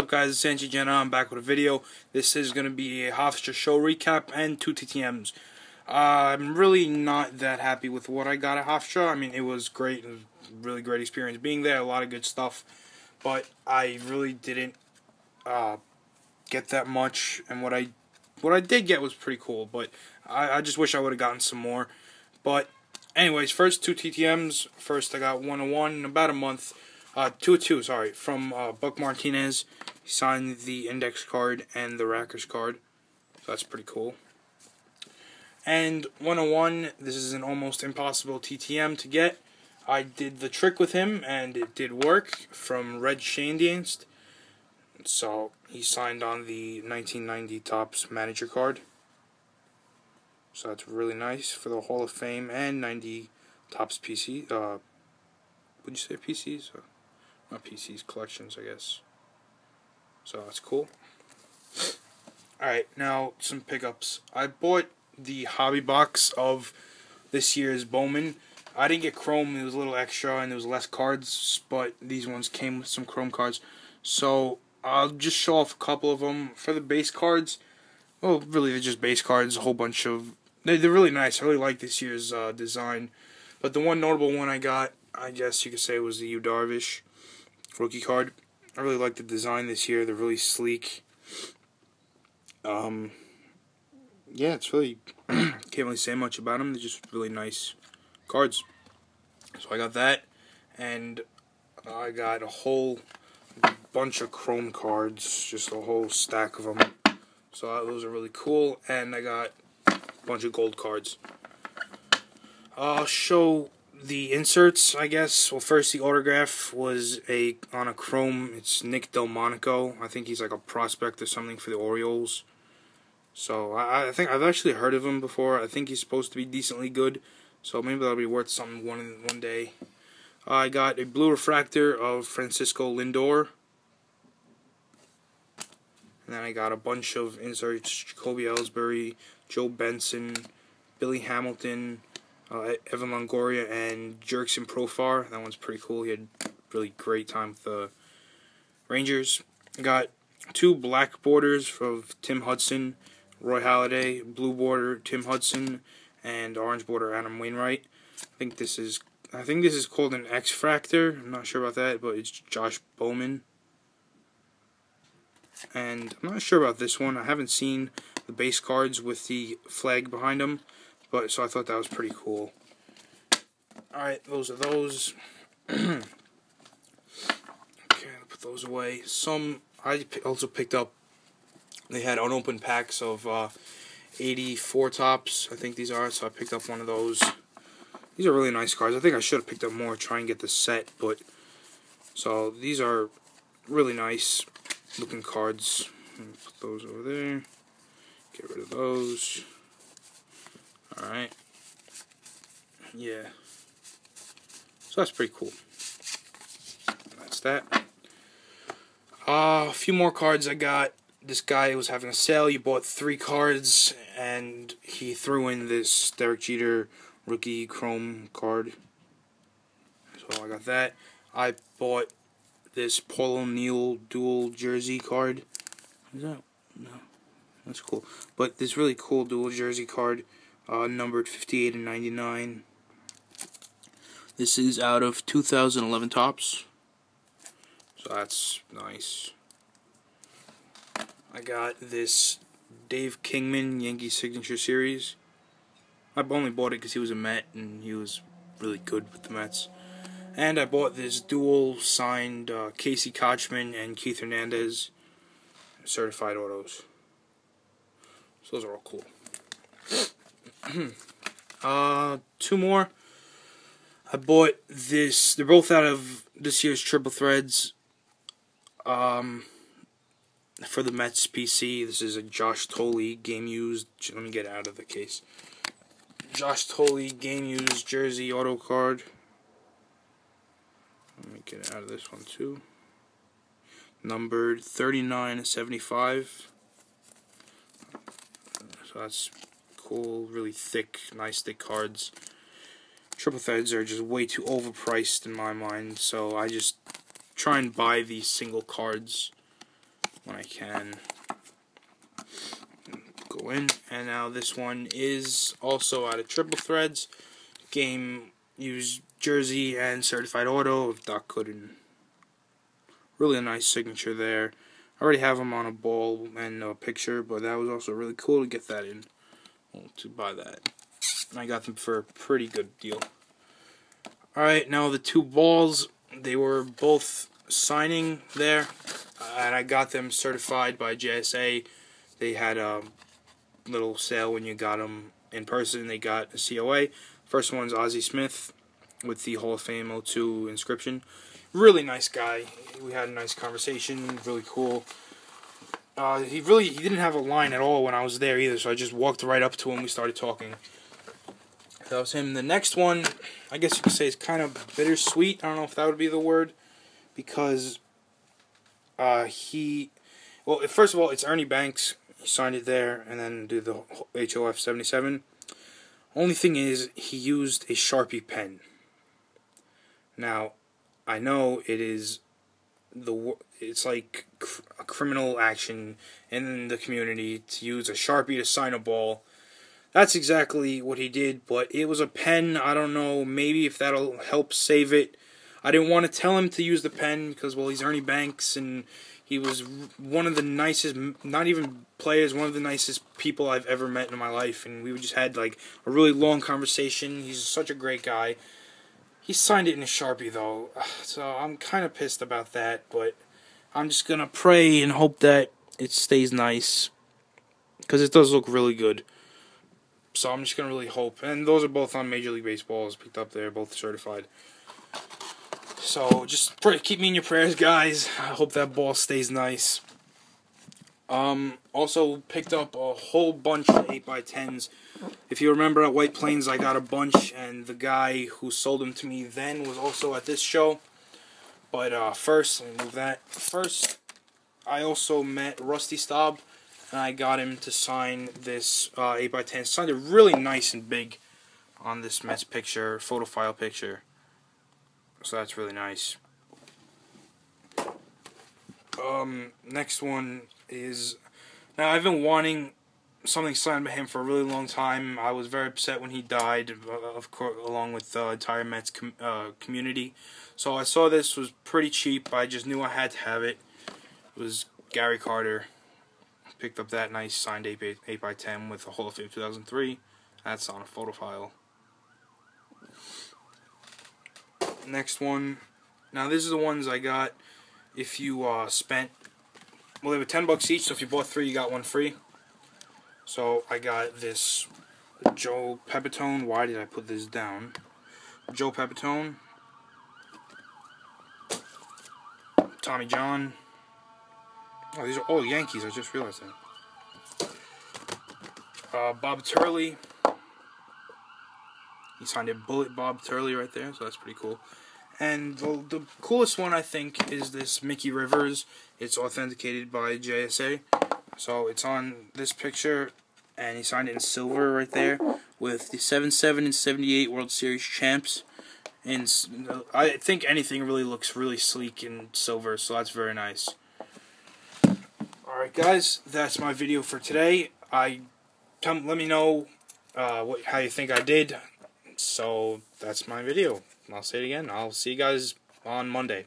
What's up guys, it's Sanji Jenna, I'm back with a video. This is going to be a Hofstra show recap and two TTMs. Uh, I'm really not that happy with what I got at Hofstra. I mean, it was great, it was really great experience being there, a lot of good stuff. But I really didn't uh, get that much, and what I what I did get was pretty cool, but I, I just wish I would have gotten some more. But anyways, first two TTMs. First I got 101 in about a month. Uh, 202, sorry, from uh, Buck Martinez. He signed the index card and the Rackers card. So that's pretty cool. And 101, this is an almost impossible TTM to get. I did the trick with him, and it did work from Red Schoendienst. So he signed on the 1990 Topps manager card. So that's really nice for the Hall of Fame and 90 Topps PC. Uh, would you say PCs? Uh, not PCs, collections, I guess. So that's cool. Alright, now some pickups. I bought the hobby box of this year's Bowman. I didn't get chrome, it was a little extra and there was less cards, but these ones came with some chrome cards. So I'll just show off a couple of them. For the base cards, well, really they're just base cards, a whole bunch of... They're, really nice. I really like this year's uh, design. But the one notable one I got, I guess you could say, was the Yu Darvish rookie card. I really like the design this year. They're really sleek. Um, yeah, it's really can't really say much about them. They're just really nice cards. So I got that, and I got a whole bunch of chrome cards, just a whole stack of them. So those are really cool, and I got a bunch of gold cards. I'll show the inserts, I guess. Well, first the autograph was a on a chrome. It's Nick Delmonico. I think he's like a prospect or something for the Orioles. So I, I think I've actually heard of him before. I think he's supposed to be decently good. So maybe that'll be worth something one one day. I got a blue refractor of Francisco Lindor. And then I got a bunch of inserts: Jacoby Ellsbury, Joe Benson, Billy Hamilton, uh, Evan Longoria and Jurickson Profar. That one's pretty cool. He had really great time with the Rangers. Got two black borders of Tim Hudson, Roy Halladay, blue border Tim Hudson, and orange border Adam Wainwright. I think this is I think this is called an X Fractor. I'm not sure about that, but it's Josh Bowman. And I'm not sure about this one. I haven't seen the base cards with the flag behind them. But so I thought that was pretty cool. Alright, those are those. okay, I'll put those away. Some I also picked up. They had unopened packs of uh, 84 Topps. I think these are. So I picked up one of those. These are really nice cards. I think I should have picked up more, try and get the set, but so these are really nice looking cards. Put those over there. Get rid of those. Alright. Yeah. So that's pretty cool. That's that. Uh, a few more cards I got. This guy was having a sale. He bought three cards, and he threw in this Derek Jeter rookie chrome card. So I got that. I bought this Paul O'Neill dual jersey card. Is that? No. That's cool. But this really cool dual jersey card uh, numbered 58 and 99. This is out of 2011 Topps. So that's nice. I got this Dave Kingman Yankee Signature Series. I only bought it because he was a Met and he was really good with the Mets. And I bought this dual signed uh, Casey Kotchman and Keith Hernandez certified autos. So those are all cool. uh, two more. I bought this. They're both out of this year's Triple Threads. Um, for the Mets PC, this is a Josh Thole game used. Let me get out of the case. Josh Thole game used jersey auto card. Let me get out of this one too. Numbered 39 75. So that's cool, really thick, nice thick cards. Triple threads are just way too overpriced in my mind, so I just try and buy these single cards. when I can go in. And now this one is also out of Triple Threads. Game use jersey and certified auto of Doc Gooden. Really a nice signature there. I already have him on a ball and a picture, but that was also really cool to get that in. To buy that. I got them for a pretty good deal. Alright, now the two balls, they were both signing there, and I got them certified by JSA. They had a little sale when you got them in person. They got a COA. First one's Ozzie Smith with the Hall of Fame 02 inscription. Really nice guy. We had a nice conversation. Really cool. Uh, he really he didn't have a line at all when I was there either, so I just walked right up to him. We started talking. That was him. The next one, I guess you could say, is kind of bittersweet. I don't know if that would be the word, because uh, he, well, first of all, it's Ernie Banks. He signed it there, and then do the HOF seventy seven. Only thing is, he used a Sharpie pen. Now, I know it is the it's like cr a criminal action in the community to use a Sharpie to sign a ball that's exactly what he did, but it was a pen. I don't know, maybe if that'll help save it. I didn't want to tell him to use the pen because, well, he's Ernie Banks and he was one of the nicest, not even players, one of the nicest people I've ever met in my life. And we just had like a really long conversation. He's such a great guy. He signed it in a Sharpie though, so I'm kind of pissed about that, but I'm just going to pray and hope that it stays nice because it does look really good. So I'm just gonna really hope. And those are both on Major League Baseballs picked up there, both certified. So just pray, keep me in your prayers, guys. I hope that ball stays nice. Um, also picked up a whole bunch of 8x10s. If you remember at White Plains, I got a bunch, and the guy who sold them to me then was also at this show. But uh, first, let me move that. First, I also met Rusty Staub and I got him to sign this uh, 8x10. Signed it really nice and big on this Mets picture, photo file picture. So that's really nice. Um, next one is now I've been wanting something signed by him for a really long time. I was very upset when he died, uh, of course, along with the entire Mets com uh, community. So I saw this was pretty cheap. I just knew I had to have it. It was Gary Carter. Picked up that nice signed 8 by, 8 by 10 with the Hall of Fame 2003. That's on a photo file. Next one. Now this is the ones I got if you uh, spent, well they were 10 bucks each, so if you bought three you got one free. So I got this Joe Pepitone. Why did I put this down? Joe Pepitone. Tommy John. Oh, these are all Yankees. I just realized that. Uh, Bob Turley. He signed a Bullet Bob Turley right there, so that's pretty cool. And the, the coolest one, I think, is this Mickey Rivers. It's authenticated by JSA. So it's on this picture, and he signed it in silver right there with the 77 and 78 World Series champs. And I think anything really looks really sleek in silver, so that's very nice. Alright guys, that's my video for today. I tell, Let me know uh, what how you think I did. So that's my video. I'll say it again. I'll see you guys on Monday.